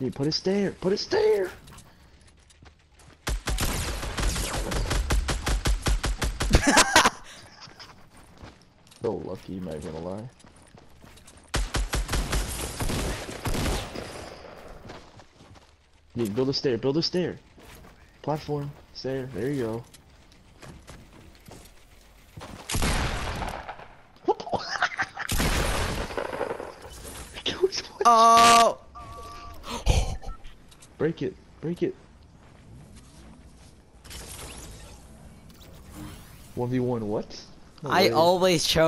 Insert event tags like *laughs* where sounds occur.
You put a stair. Put a stair. *laughs* so lucky, not gonna lie. Yeah, build a stair. Build a stair. Platform. Stair. There you go. *laughs* Oh! Break it. Break it. 1v1 what? No I always chose.